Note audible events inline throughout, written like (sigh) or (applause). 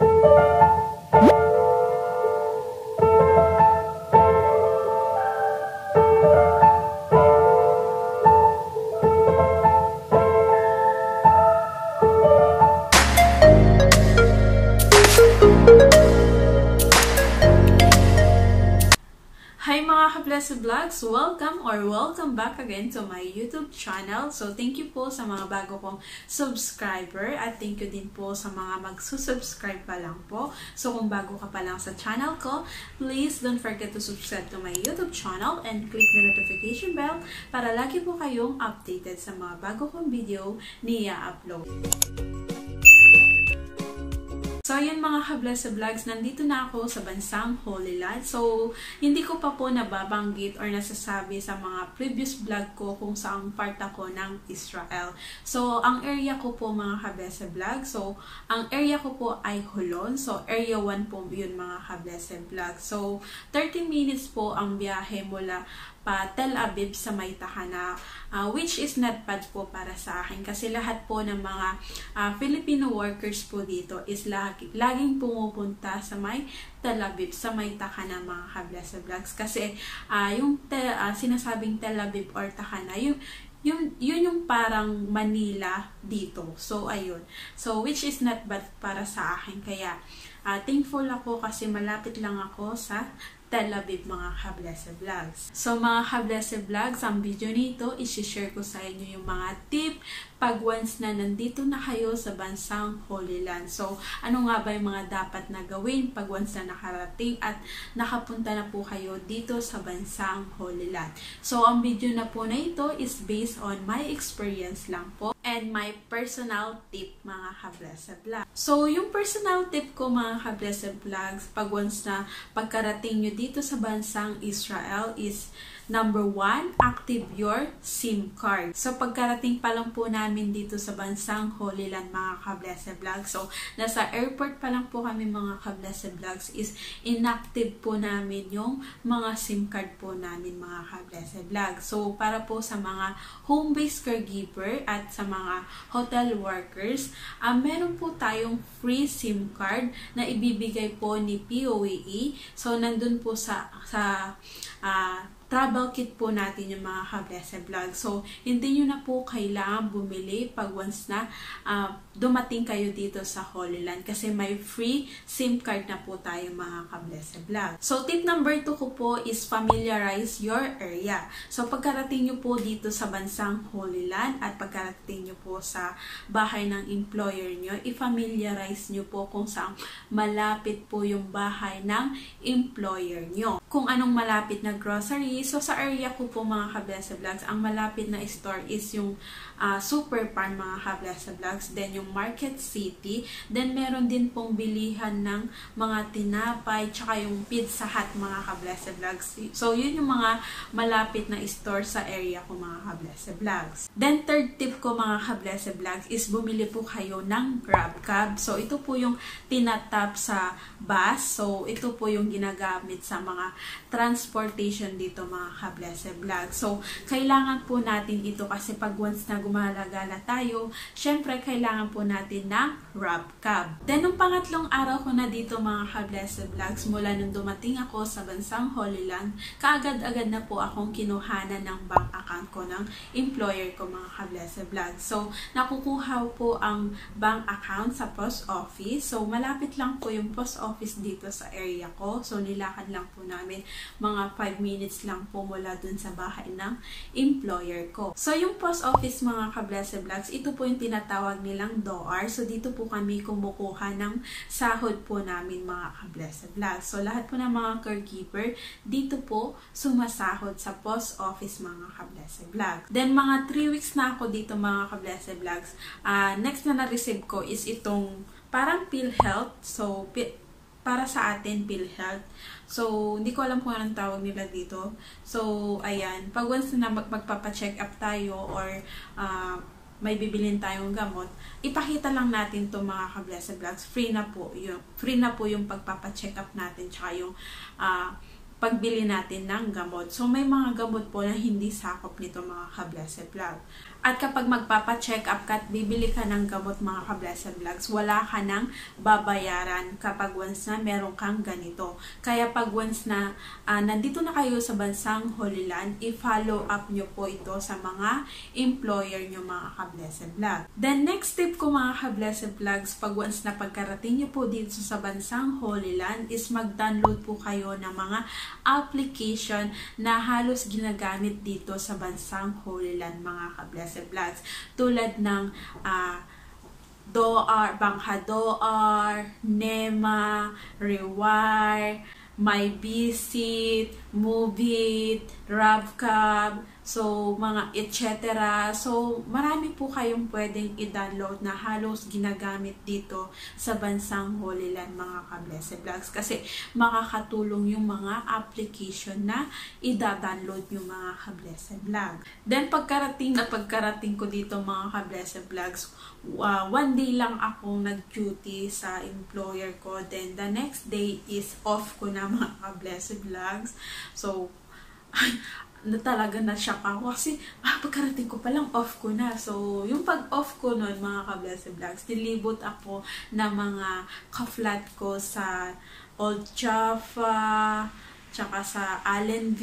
Música mga ka-Blessed Vlogs! Welcome or welcome back again to my YouTube channel. So thank you po sa mga bago kong subscriber at thank you din po sa mga magsusubscribe pa lang po. So kung bago ka pa lang sa channel ko, please don't forget to subscribe to my YouTube channel and click the notification bell para lagi po kayong updated sa mga bago kong video niya upload. So, ayun mga ka-bless vlogs, nandito na ako sa bansang Holy Land. So, hindi ko pa po nababanggit or nasasabi sa mga previous vlog ko kung saan part ako ng Israel. So, ang area ko po mga ka-bless vlog, so, ang area ko po ay Holon. So, area 1 po yun mga ka-bless vlog. So, 30 minutes po ang biyahe mula pa Tel Aviv sa may Tahana uh, which is not bad po para sa akin kasi lahat po ng mga uh, Filipino workers po dito is lagi, laging pumupunta sa may Tel Aviv sa may Tahana mga kablasa vlogs kasi uh, yung te, uh, sinasabing Tel Aviv or Tahana yung yung, yun yung parang Manila dito. So, ayun. So, which is not bad para sa akin. Kaya, uh, thankful ako kasi malapit lang ako sa Tel Aviv mga Kablese Vlogs. So mga Kablese Vlogs, ang video nito, isi-share ko sa inyo yung mga tip pag once na nandito na kayo sa bansang Holy Land. So ano nga ba yung mga dapat na gawin pag once na nakarating at nakapunta na po kayo dito sa bansang Holy Land. So ang video na po na ito is based on my experience lang po and my personal tip mga Kablese Vlogs. So yung personal tip ko mga Kablese Vlogs, pag once na pagkarating nyo dito sa bansang Israel is number one, active your SIM card. So, pagkarating pa lang po namin dito sa bansang Holy Land, mga Kablese Vlogs. So, nasa airport pa lang po kami, mga Kablese Vlogs, is inactive po namin yung mga SIM card po namin, mga Kablese Vlogs. So, para po sa mga home-based caregiver at sa mga hotel workers, um, meron po tayong free SIM card na ibibigay po ni POAE. So, nandun po sa, sa uh, travel kit po natin yung mga kablese vlog. So, hindi nyo na po kailangan bumili pag once na uh, dumating kayo dito sa Holy Land kasi may free SIM card na po tayo mga kablese vlog. So, tip number 2 ko po is familiarize your area. So, pagkarating nyo po dito sa bansang Holy Land at pagkarating nyo po sa bahay ng employer nyo, i-familiarize nyo po kung saan malapit po yung bahay ng employer nyo. Kung anong malapit na grocery So, sa area ko po mga Kablesa Vlogs, ang malapit na store is yung uh, Super Farm mga Kablesa Vlogs, then yung Market City, then meron din pong bilihan ng mga tinapay, tsaka yung Pizza Hut mga Kablesa Vlogs. So, yun yung mga malapit na store sa area ko mga Kablesa Vlogs. Then, third tip ko mga Kablesa Vlogs is bumili po kayo ng Grab Cab. So, ito po yung tinatap sa bus. So, ito po yung ginagamit sa mga transportation dito mga ka-blessed vlog. So, kailangan po natin ito kasi pag once na gumalagala tayo, syempre kailangan po natin ng wrap cab. Then, nung pangatlong araw ko na dito mga ka-blessed vlogs, mula nung dumating ako sa bansang Holy Land, kaagad-agad na po akong kinuhanan ng bank account ko ng employer ko mga ka-blessed vlogs. So, nakukuha po ang bank account sa post office. So, malapit lang po yung post office dito sa area ko. So, nilakad lang po namin mga 5 minutes lang po mula dun sa bahay ng employer ko. So, yung post office mga ka-blessed vlogs, ito po yung tinatawag nilang DOR. So, dito po kami kumukuha ng sahod po namin mga ka-blessed vlogs. So, lahat po ng mga caregiver, dito po sumasahod sa post office mga ka-blessed vlogs. Then, mga 3 weeks na ako dito mga ka-blessed vlogs. Uh, next na na-receive ko is itong parang PhilHealth. So, para sa atin, PhilHealth. So, hindi ko alam kung anong tawag nila dito. So, ayan. Pag once na mag magpapacheck up tayo or uh, may bibilin tayong gamot, ipakita lang natin to mga ka-blessed vlogs. Free na po yung, free na po yung pagpapacheck up natin tsaka yung uh, pagbili natin ng gamot. So, may mga gamot po na hindi sakop nito mga ka-blessed vlog. At kapag magpapa-check up ka at bibili ka ng gamot mga ka-blessed vlogs, wala ka nang babayaran kapag once na meron kang ganito. Kaya pag once na uh, nandito na kayo sa bansang Holy Land, i-follow up nyo po ito sa mga employer nyo mga ka-blessed vlogs. Then next tip ko mga ka-blessed vlogs, pag once na pagkarating nyo po dito sa bansang Holy Land, is mag-download po kayo ng mga application na halos ginagamit dito sa bansang Holy Land mga ka-blessed sa vlogs. Tulad ng uh, DOR, Bangka DOR, NEMA, Rewire, My Visit, Movit, Ravcab, So, mga etc. So, marami po kayong pwedeng i-download na halos ginagamit dito sa bansang Holy Land mga ka-Blessed Vlogs. Kasi makakatulong yung mga application na i-download yung mga ka-Blessed Vlog. Then, pagkarating na pagkarating ko dito mga ka-Blessed Vlogs, uh, one day lang ako nag-duty sa employer ko. Then, the next day is off ko na mga ka-Blessed Vlogs. So, (laughs) na talaga na-shock ako kasi ah, pagkarating ko palang off ko na. So, yung pag-off ko noon mga ka-Blessed Vlogs, nilibot ako na mga ka-flat ko sa Old Jaffa, tsaka sa Allen V.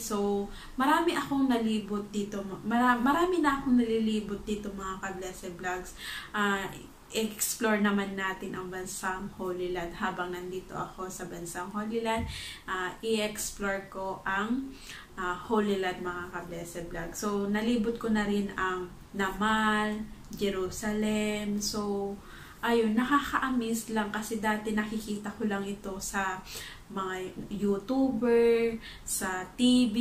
So, marami akong nalibot dito. Marami, marami na akong nalilibot dito mga ka-Blessed Vlogs. Uh, explore naman natin ang bansang Holy Land habang nandito ako sa bansang Holy Land uh, i-explore ko ang uh, Holy Land mga ka-blessed vlog. So nalibot ko na rin ang Namal Jerusalem. So ayun nakaka-amaze lang kasi dati nakikita ko lang ito sa mga YouTuber sa TV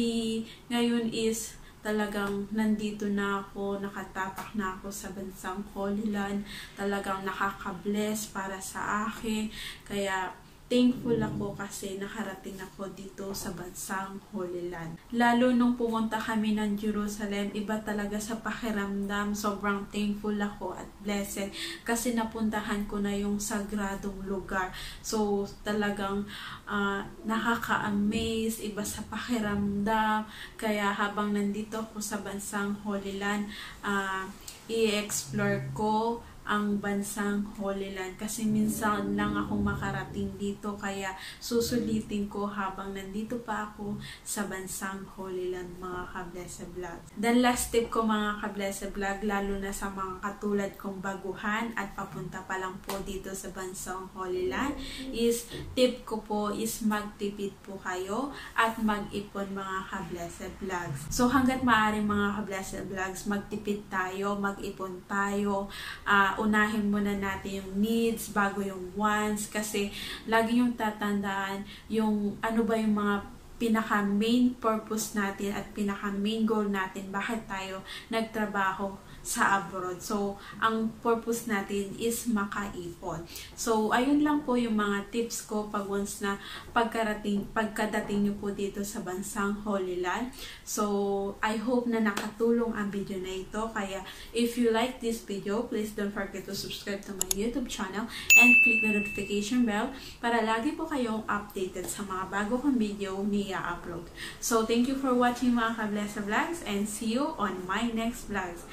ngayon is talagang nandito na ako, nakatapak na ako sa bansang Holy Land, talagang nakaka-bless para sa akin. Kaya thankful ako kasi nakarating ako dito sa bansang Holy Land. Lalo nung pumunta kami ng Jerusalem, iba talaga sa pakiramdam. Sobrang thankful ako at blessed kasi napuntahan ko na yung sagradong lugar. So talagang uh, nakaka-amaze, iba sa pakiramdam. Kaya habang nandito ako sa bansang Holy Land, uh, i-explore ko ang bansang Holy Land kasi minsan lang akong makarating dito kaya susulitin ko habang nandito pa ako sa bansang Holy Land mga ka-blessed vlog. Then last tip ko mga ka-blessed vlog lalo na sa mga katulad kong baguhan at papunta pa lang po dito sa bansang Holy Land is tip ko po is magtipid po kayo at mag-ipon mga ka-blessed vlogs. So hanggat maaari mga ka-blessed vlogs magtipid tayo, mag-ipon tayo, uh, unahin muna natin yung needs bago yung wants. Kasi lagi yung tatandaan yung ano ba yung mga pinaka main purpose natin at pinaka main goal natin. Bakit tayo nagtrabaho sa abroad. So, ang purpose natin is makaipon. So, ayun lang po yung mga tips ko pag once na pagkarating, pagkadating nyo po dito sa bansang Holy Land. So, I hope na nakatulong ang video na ito. Kaya, if you like this video, please don't forget to subscribe to my YouTube channel and click the notification bell para lagi po kayong updated sa mga bago kong video ni upload So, thank you for watching mga Kablesa Vlogs and see you on my next vlogs.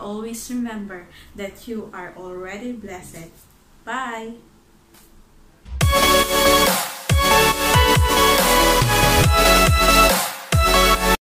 Always remember that you are already blessed. Bye!